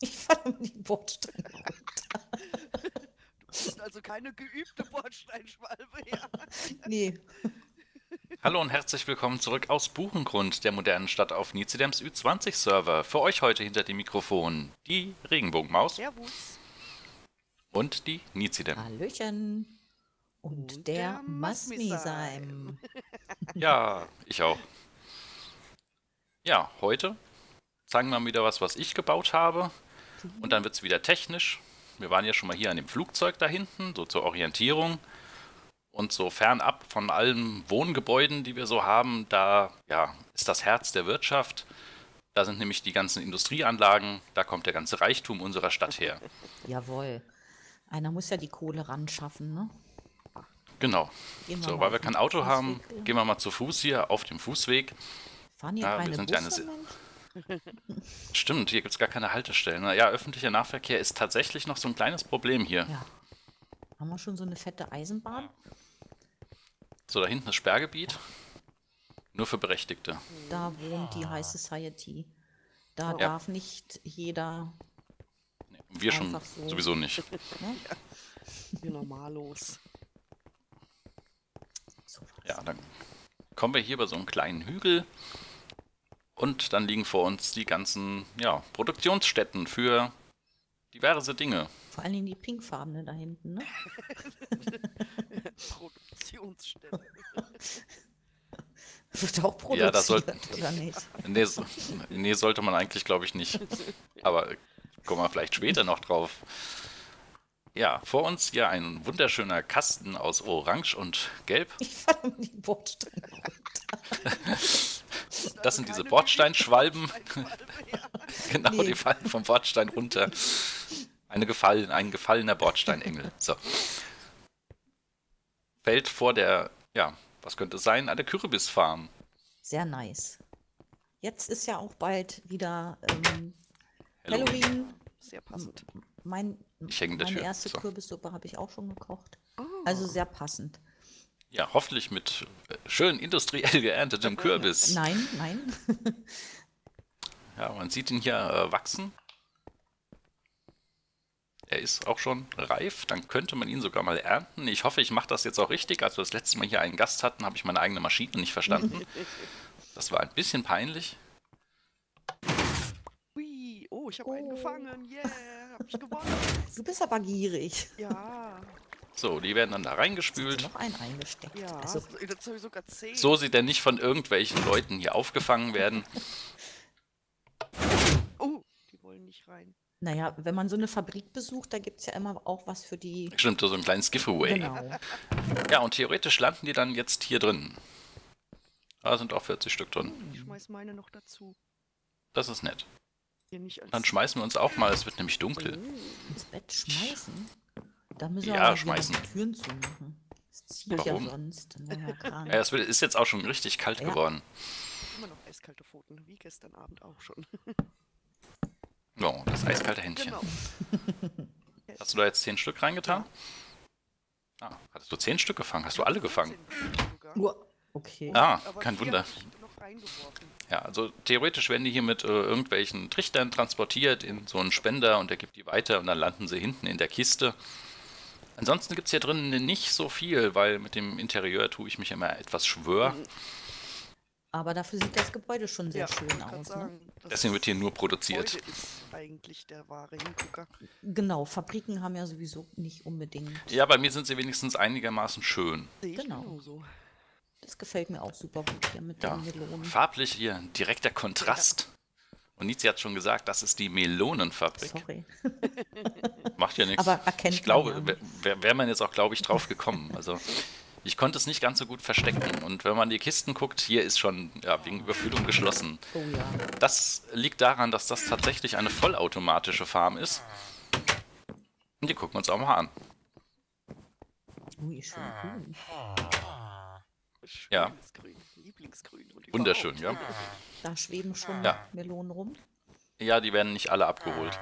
Ich falle um die Bordsteine runter. Du bist also keine geübte Bordsteinschwalbe, ja. Nee, Hallo und herzlich willkommen zurück aus Buchengrund, der modernen Stadt auf Nizidems Ü20-Server. Für euch heute hinter dem Mikrofon die Regenbogenmaus Servus. und die Nizidem. Hallöchen. Und, Und der der Masmiseim. Ja, ich auch. Ja, heute zeigen wir mal wieder was, was ich gebaut habe. Und dann wird es wieder technisch. Wir waren ja schon mal hier an dem Flugzeug da hinten, so zur Orientierung. Und so fernab von allen Wohngebäuden, die wir so haben, da ja, ist das Herz der Wirtschaft. Da sind nämlich die ganzen Industrieanlagen, da kommt der ganze Reichtum unserer Stadt her. Jawohl. Einer muss ja die Kohle ran schaffen, ne? Genau. So, weil wir kein Auto haben, Fußweg. gehen wir mal zu Fuß hier auf dem Fußweg. Fahren hier Ja, wir keine sind ja eine Busse, Se- Mensch? Stimmt, hier gibt es gar keine Haltestellen. ne? Ja, öffentlicher Nahverkehr ist tatsächlich noch so ein kleines Problem hier. Ja. Haben wir schon so eine fette Eisenbahn? So, da hinten ist Sperrgebiet. Nur für Berechtigte. Da wohnt die High Society. Da Ja. darf nicht jeder. Nee, wir schon so. sowieso nicht. Ne? Wie normallos. So was. Ja, dann kommen wir hier über so einen kleinen Hügel. Und dann liegen vor uns die ganzen ja, Produktionsstätten für diverse Dinge. Vor allen Dingen die pinkfarbene da hinten, ne? Produktionsstelle. Wird auch produziert, Ja, da sollten- oder nicht? Nee, so, nee sollte man eigentlich, glaube ich, nicht. Aber kommen wir vielleicht später noch drauf. Ja, vor uns hier ein wunderschöner Kasten aus Orange und Gelb. Ich falle um die Bordsteine runter. Das sind diese Bordsteinschwalben. Genau, Nee. die fallen vom Bordstein runter. Eine gefallen, ein gefallener Bordsteinengel. So. Fällt vor der, ja, was könnte es sein? Eine Kürbisfarm. Sehr nice. Jetzt ist ja auch bald wieder ähm, Halloween. Halloween. Sehr passend. Mein, Ich hänge meine erste So. Kürbissuppe habe ich auch schon gekocht. Ah, Also sehr passend. Ja, hoffentlich mit äh, schön industriell geerntetem Kürbis. Nein, nein. Ja, man sieht ihn hier äh, wachsen. Er ist auch schon reif, dann könnte man ihn sogar mal ernten. Ich hoffe, ich mache das jetzt auch richtig. Als wir das letzte Mal hier einen Gast hatten, habe ich meine eigene Maschine nicht verstanden. Das war ein bisschen peinlich. Hui. Oh, ich habe einen gefangen. Yeah, hab ich gewonnen. Du bist aber gierig. Ja, So, die werden dann da reingespült. noch einen eingesteckt. ja. Also, Jetzt habe ich sogar zehn. So sie denn nicht von irgendwelchen Leuten hier aufgefangen werden. Oh, die wollen nicht rein. naja, wenn man so eine Fabrik besucht, da gibt es ja immer auch was für die. Stimmt, so ein kleines Giveaway. Genau. Ja, und theoretisch landen die dann jetzt hier drin. Da sind auch 40 Stück drin. Ich schmeiß meine noch dazu. Das ist nett. Hier nicht als Dann schmeißen wir uns auch mal, es wird nämlich dunkel. Oh, Ins Bett schmeißen. Da müssen wir Ja, schmeißen. die Türen zumachen. Das zieht Warum? ja sonst. Ja, es ist jetzt auch schon richtig kalt Ja. geworden. immer noch eiskalte Pfoten, wie gestern Abend auch schon. Oh, das eiskalte Händchen. Genau. Hast du da jetzt 10 Stück reingetan? Ah, hattest du 10 Stück gefangen? Hast du alle gefangen? 14 sogar. Uah, Okay. Ah, kein Wunder. Reingeworfen. Ja, also theoretisch werden die hier mit äh, irgendwelchen Trichtern transportiert in so einen Spender und der gibt die weiter und dann landen sie hinten in der Kiste. Ansonsten gibt es hier drinnen nicht so viel, weil mit dem Interieur tue ich mich immer etwas schwör. Aber dafür sieht das Gebäude schon sehr Ja, schön aus. Ne? sagen, das Deswegen wird hier nur produziert. Gebäude ist eigentlich der wahre Hingucker. Genau, Fabriken haben ja sowieso nicht unbedingt. Ja, bei mir sind sie wenigstens einigermaßen schön. Sehe ich Genau. genauso. Das gefällt mir auch super gut hier mit Ja, den Melonen. farblich hier direkter Kontrast. Und Nietzsche hat schon gesagt, das ist die Melonenfabrik. Sorry. Macht ja nichts. Aber erkennt Ich glaube, wäre wär, man jetzt auch, glaube ich, drauf gekommen. Also ich konnte es nicht ganz so gut verstecken. Und wenn man die Kisten guckt, hier ist schon ja, wegen Überfüllung geschlossen. Oh ja. Das liegt daran, dass das tatsächlich eine vollautomatische Farm ist. Und die gucken wir uns auch mal an. Ui, schön grün. Ja. Schönes Grün, Lieblingsgrün. Und Wunderschön, ja. Da schweben schon Ja. Melonen rum. Ja, die werden nicht alle abgeholt.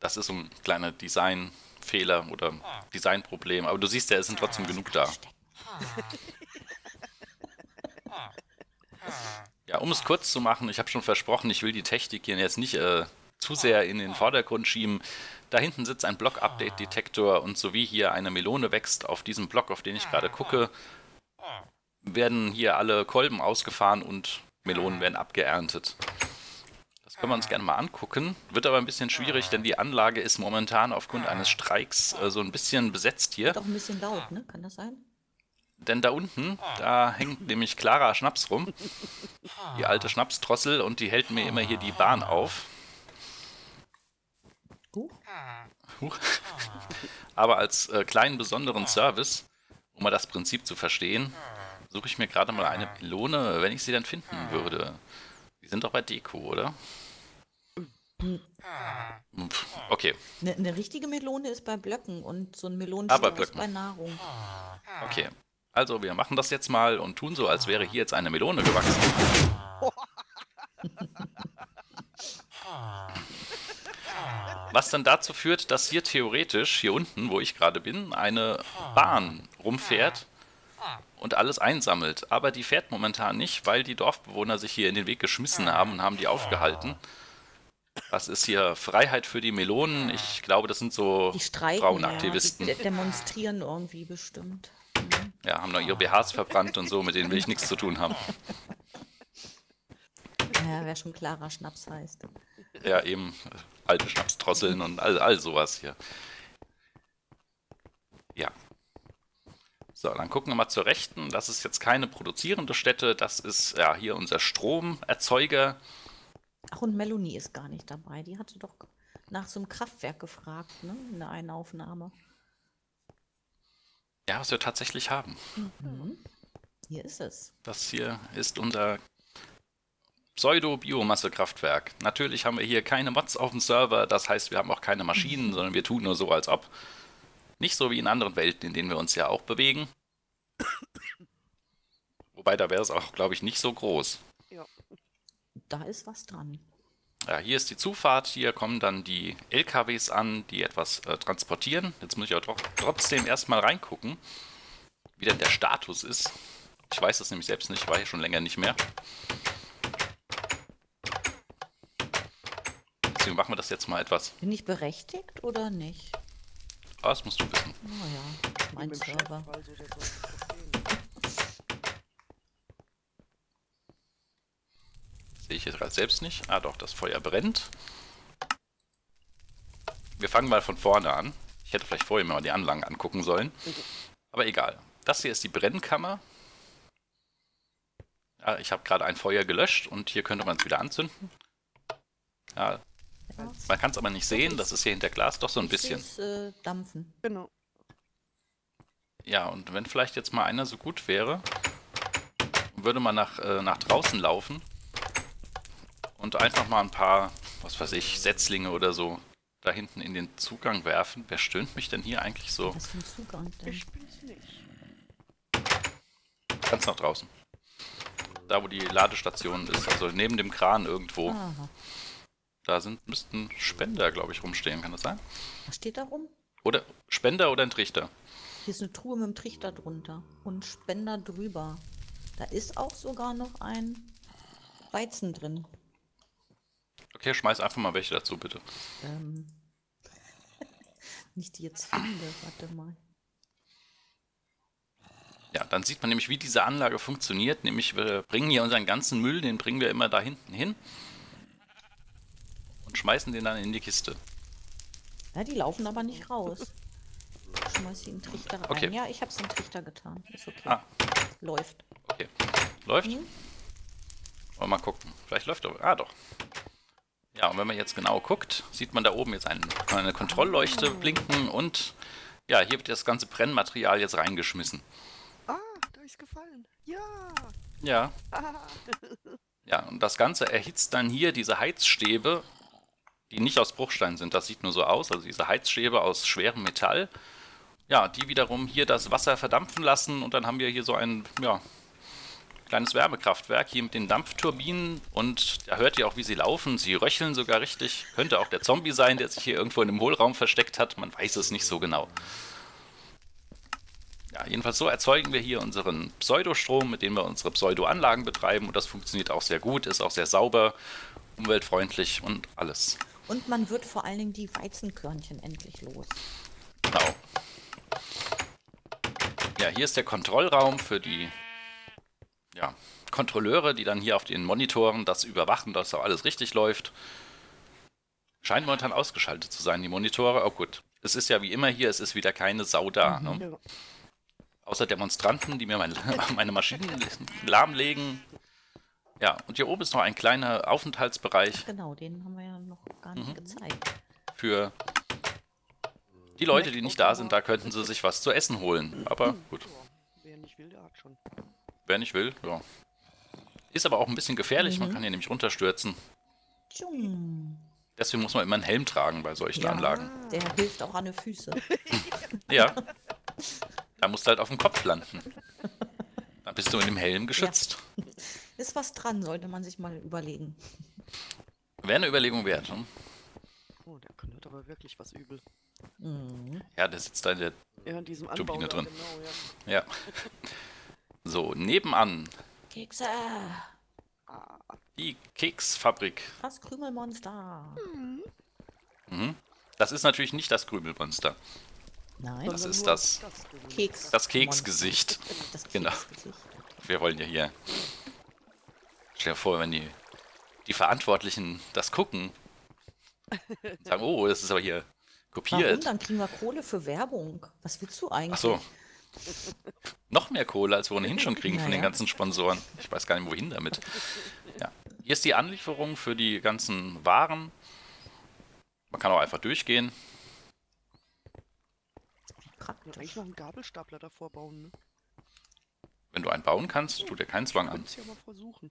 Das ist so ein kleiner Designfehler oder Designproblem. Aber du siehst ja, es sind trotzdem genug da. Ja, um es kurz zu machen, ich habe schon versprochen, ich will die Technik hier jetzt nicht äh, zu sehr in den Vordergrund schieben. Da hinten sitzt ein Block-Update-Detektor und so wie hier eine Melone wächst auf diesem Block, auf den ich gerade gucke, werden hier alle Kolben ausgefahren und Melonen werden abgeerntet. Das können wir uns gerne mal angucken. Wird aber ein bisschen schwierig, denn die Anlage ist momentan aufgrund eines Streiks äh, so ein bisschen besetzt hier. Doch ein bisschen laut, ne? Kann das sein? Denn da unten, da hängt nämlich Clara Schnaps rum. Die alte Schnapsdrossel und die hält mir immer hier die Bahn auf. Huch. Huch. Aber als äh, kleinen besonderen Service, um mal das Prinzip zu verstehen, suche ich mir gerade mal eine Melone, wenn ich sie dann finden würde. Die sind doch bei Deko, oder? Pff, Okay, Eine ne richtige Melone ist bei Blöcken und so ein Aber Melonenstrauß Blöcken. bei Nahrung. okay. Also wir machen das jetzt mal und tun so, als wäre hier jetzt eine Melone gewachsen. Was dann dazu führt, dass hier theoretisch, hier unten, wo ich gerade bin, eine Bahn rumfährt und alles einsammelt. Aber die fährt momentan nicht, weil die Dorfbewohner sich hier in den Weg geschmissen haben und haben die aufgehalten. Was ist hier Freiheit für die Melonen? Ich glaube, das sind so Die streiken, Frauenaktivisten. ja, die de demonstrieren irgendwie bestimmt. Ja, haben noch ihre BHs verbrannt und so, mit denen will ich nichts zu tun haben. Ja, wer schon klarer Schnaps heißt. Ja, eben alte Schnapsdrosseln und all, all sowas hier. Ja. So, dann gucken wir mal zur Rechten. Das ist jetzt keine produzierende Stätte. Das ist ja hier unser Stromerzeuger. Ach, und Melanie ist gar nicht dabei. Die hatte doch nach so einem Kraftwerk gefragt, ne? In der einen Aufnahme. Ja, was wir tatsächlich haben. Mhm. Hier ist es. Das hier ist unser Pseudo-Biomasse-Kraftwerk. Natürlich haben wir hier keine Mods auf dem Server, das heißt, wir haben auch keine Maschinen, sondern wir tun nur so, als ob. Nicht so wie in anderen Welten, in denen wir uns ja auch bewegen. Wobei, da wäre es auch, glaube ich, nicht so groß. Da ist was dran. Ja, hier ist die Zufahrt, hier kommen dann die LKWs an, die etwas äh, transportieren. Jetzt muss ich aber tro- trotzdem erstmal reingucken, wie denn der Status ist. Ich weiß es nämlich selbst nicht, ich war hier schon länger nicht mehr. Deswegen machen wir das jetzt mal etwas. Bin ich berechtigt oder nicht? Ah, das musst du wissen. Naja, mein Mit dem Chef, Server. Sehe ich jetzt gerade selbst nicht. Ah doch, das Feuer brennt. Wir fangen mal von vorne an. Ich hätte vielleicht vorher mal die Anlagen angucken sollen. Aber egal. Das hier ist die Brennkammer. Ja, ich habe gerade ein Feuer gelöscht und hier könnte man es wieder anzünden. Ja, Ja. Man kann es aber nicht sehen. Das ist hier hinter Glas doch so ein Ich bisschen. seh's, äh, dampfen. Genau. Ja, und wenn vielleicht jetzt mal einer so gut wäre, würde man nach, äh, nach draußen laufen und einfach mal ein paar, was weiß ich, Setzlinge oder so da hinten in den Zugang werfen. Wer stöhnt mich denn hier eigentlich so? Was für ein Zugang denn? Ich bin's nicht. Ganz nach draußen. Da, wo die Ladestation ist, also neben dem Kran irgendwo. Aha. Da sind, müssten Spender, glaube ich, rumstehen. Kann das sein? Was steht da rum? Oder Spender oder ein Trichter? Hier ist eine Truhe mit einem Trichter drunter und Spender drüber. Da ist auch sogar noch ein Weizen drin. Okay, schmeiß einfach mal welche dazu, bitte. Ähm, nicht die jetzt finde, warte mal. Ja, dann sieht man nämlich, wie diese Anlage funktioniert. Nämlich, wir bringen hier unseren ganzen Müll, den bringen wir immer da hinten hin und schmeißen den dann in die Kiste. Ja, die laufen aber nicht raus. Ich schmeiß sie in den Trichter rein. Okay. Ja, ich hab's in den Trichter getan. Ist okay. Ah. Läuft. Okay. Läuft? Mhm. Wollen wir mal gucken. Vielleicht läuft er. Ah, doch. Ja, und wenn man jetzt genau guckt, sieht man da oben jetzt ein, eine Kontrollleuchte blinken und ja, hier wird das ganze Brennmaterial jetzt reingeschmissen. Ah, da ist gefallen. Ja. Ja, Ah. Ja, und das Ganze erhitzt dann hier diese Heizstäbe, die nicht aus Bruchstein sind, das sieht nur so aus, also diese Heizstäbe aus schwerem Metall. Ja, die wiederum hier das Wasser verdampfen lassen und dann haben wir hier so ein, ja, kleines Wärmekraftwerk hier mit den Dampfturbinen und da hört ihr auch, wie sie laufen. Sie röcheln sogar richtig. Könnte auch der Zombie sein, der sich hier irgendwo in einem Hohlraum versteckt hat. Man weiß es nicht so genau. Ja, jedenfalls so erzeugen wir hier unseren Pseudostrom, mit dem wir unsere Pseudo-Anlagen betreiben und das funktioniert auch sehr gut, ist auch sehr sauber, umweltfreundlich und alles. Und man wird vor allen Dingen die Weizenkörnchen endlich los. Genau. Ja, hier ist der Kontrollraum für die ja, Kontrolleure, die dann hier auf den Monitoren das überwachen, dass auch alles richtig läuft. Scheinen momentan ausgeschaltet zu sein, die Monitore. Oh gut, es ist ja wie immer hier, es ist wieder keine Sau da. Ne? Ja. Außer Demonstranten, die mir meine, meine Maschinen lahmlegen. Ja, und hier oben ist noch ein kleiner Aufenthaltsbereich Genau, den haben wir ja noch gar nicht Mhm. gezeigt. für die Leute, die nicht da sind. Da könnten sie sich was zu essen holen. Aber gut, Ja, wer nicht will, der hat schon. wer nicht will, ja. Ist aber auch ein bisschen gefährlich, man Mhm. kann hier nämlich runterstürzen. Tschung. Deswegen muss man immer einen Helm tragen bei solchen Ja. Anlagen. Der hilft auch an den Füßen. Ja. Da musst du halt auf dem Kopf landen. Dann bist du in dem Helm geschützt. Ist was dran, sollte man sich mal überlegen. Wäre eine Überlegung wert. Ne? Oh, der knurrt aber wirklich was übel. Mhm. Ja, der sitzt da in der. Ja, in diesem Anbau. Drin. Genau, ja. Ja. So, nebenan Kekse. Die Keksfabrik. Das Krümelmonster. Mhm. Das ist natürlich nicht das Krümelmonster. Nein, Das ist das-. Keks. Das Keksgesicht. Das genau. Keksgesicht. Wir wollen ja hier. Stell dir vor, wenn die, die Verantwortlichen das gucken. und Sagen, oh, das ist aber hier Warum? kopiert. Dann kriegen wir Kohle für Werbung. Was willst du eigentlich? Ach so. Noch mehr Kohle, als wir ohnehin schon kriegen von den Naja. ganzen Sponsoren. Ich weiß gar nicht, wohin damit. Ja. Hier ist die Anlieferung für die ganzen Waren. Man kann auch einfach durchgehen. Praktisch. eigentlich noch einen Gabelstapler davor bauen, ne? Wenn du einen bauen kannst, tut dir keinen Zwang an. Könnt's ja mal versuchen.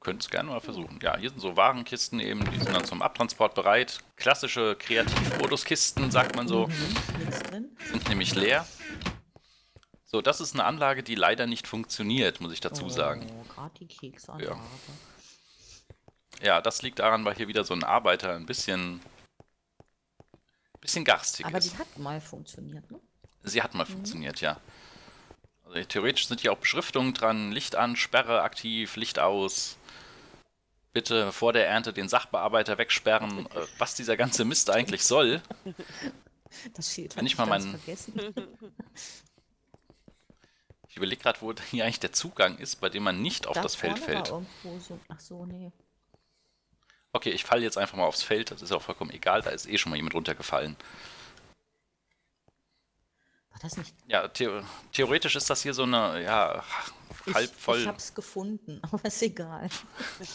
Du könntest gerne mal versuchen. Ja, hier sind so Warenkisten eben, die sind dann zum Abtransport bereit. Klassische Kreativmoduskisten, sagt man so, Mhm. Sind nämlich leer. So, das ist eine Anlage, die leider nicht funktioniert, muss ich dazu sagen. Oh, gerade die Keksanlage. Ja, das liegt daran, weil hier wieder so ein Arbeiter ein bisschen, bisschen garstig Aber ist. die hat mal funktioniert, ne? Sie hat mal funktioniert, ja. Also theoretisch sind hier auch Beschriftungen dran, Licht an, Sperre aktiv, Licht aus. Bitte vor der Ernte den Sachbearbeiter wegsperren, äh, was dieser ganze Mist eigentlich soll. Das Schild Wenn hab ich mal meinen- vergessen. Ich überlege gerade, wo hier eigentlich der Zugang ist, bei dem man nicht auf Da das Feld fällt. So, ach so, nee. Okay, ich falle jetzt einfach mal aufs Feld, das ist auch vollkommen egal, da ist eh schon mal jemand runtergefallen. War das nicht? Ja, the theoretisch ist das hier so eine, ja, Ich, halb voll. ich hab's gefunden, aber ist egal.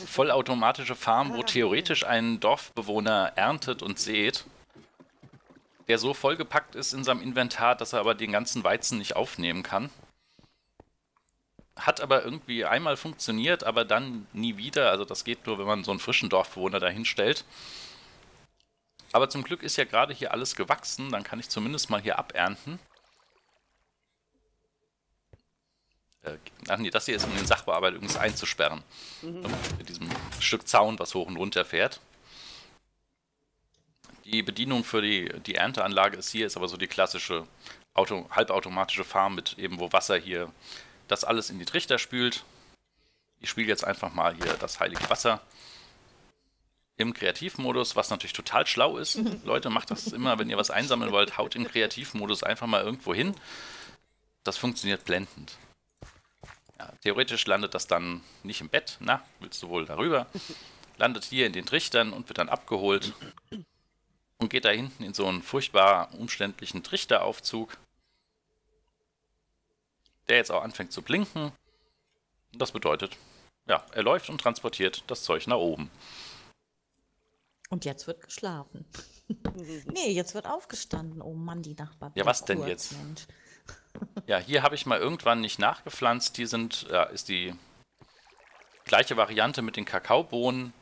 vollautomatische Farm, wo theoretisch ein Dorfbewohner erntet und sät, der so vollgepackt ist in seinem Inventar, dass er aber den ganzen Weizen nicht aufnehmen kann. Hat aber irgendwie einmal funktioniert, aber dann nie wieder. Also das geht nur, wenn man so einen frischen Dorfbewohner dahin stellt. Aber zum Glück ist ja gerade hier alles gewachsen, dann kann ich zumindest mal hier abernten. Äh, ach nee, das hier ist, um den Sachbearbeiter übrigens einzusperren. Mit diesem Stück Zaun, was hoch und runter fährt. Die Bedienung für die, die Ernteanlage ist hier, ist aber so die klassische Auto, halbautomatische Farm mit eben, wo Wasser hier das alles in die Trichter spült. Ich spiele jetzt einfach mal hier das heilige Wasser im Kreativmodus, was natürlich total schlau ist. Leute, macht das immer, wenn ihr was einsammeln wollt, haut im Kreativmodus einfach mal irgendwo hin. Das funktioniert blendend. Ja, theoretisch landet das dann nicht im Bett. Na, willst du wohl darüber? Landet hier in den Trichtern und wird dann abgeholt. Und geht da hinten in so einen furchtbar umständlichen Trichteraufzug. Der jetzt auch anfängt zu blinken. Und das bedeutet, ja, er läuft und transportiert das Zeug nach oben. Und jetzt wird geschlafen. nee, jetzt wird aufgestanden. Oh Mann, die Nachbar. Ja, was denn jetzt? Mensch. Ja, hier habe ich mal irgendwann nicht nachgepflanzt. Die sind, ja, ist die gleiche Variante mit den Kakaobohnen.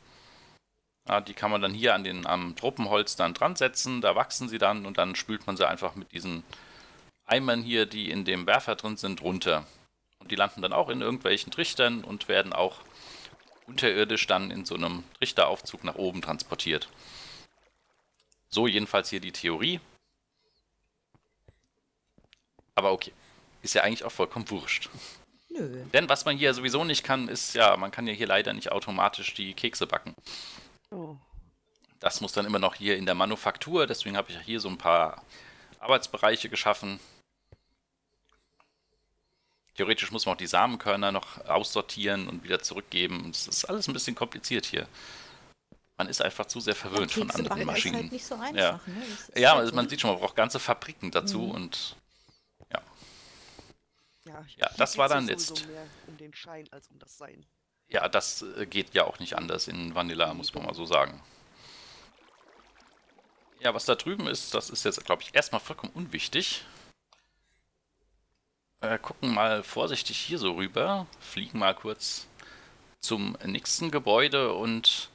Ja, die kann man dann hier an den, am Tropenholz dann dran setzen. Da wachsen sie dann und dann spült man sie einfach mit diesen Eimern hier, die in dem Werfer drin sind, runter. Und die landen dann auch in irgendwelchen Trichtern und werden auch unterirdisch dann in so einem Trichteraufzug nach oben transportiert. So jedenfalls hier die Theorie. Aber okay. Ist ja eigentlich auch vollkommen wurscht. Nö. Denn was man hier sowieso nicht kann, ist ja, man kann ja hier leider nicht automatisch die Kekse backen. Oh. das muss dann immer noch hier in der Manufaktur, deswegen habe ich hier so ein paar Arbeitsbereiche geschaffen. Theoretisch muss man auch die Samenkörner noch aussortieren und wieder zurückgeben. Das ist alles ein bisschen kompliziert hier. Man ist einfach zu sehr verwöhnt von anderen backen ist Maschinen. halt nicht so einfach, Ja. ne? Ja, halt also so. man sieht schon, man braucht ganze Fabriken dazu Mhm. und Ja, Ja, hier das war ja dann jetzt- mehr um den Schein als um das Sein. ja, das äh, geht ja auch nicht anders in Vanilla, muss man mal so sagen. Ja, was da drüben ist, das ist jetzt, glaube ich, erstmal vollkommen unwichtig. Äh, gucken mal vorsichtig hier so rüber, fliegen mal kurz zum nächsten Gebäude und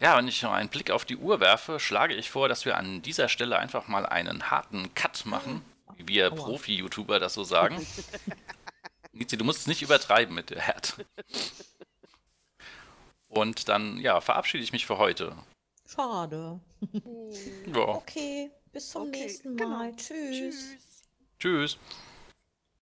ja, wenn ich noch einen Blick auf die Uhr werfe, schlage ich vor, dass wir an dieser Stelle einfach mal einen harten Cut machen, wie wir. Profi-YouTuber das so sagen. Nizi, du musst es nicht übertreiben mit der Härte. Und dann, ja, verabschiede ich mich für heute. Schade. Ja, Okay, bis zum Okay, nächsten genau. Mal. Tschüss. Tschüss. tschüss.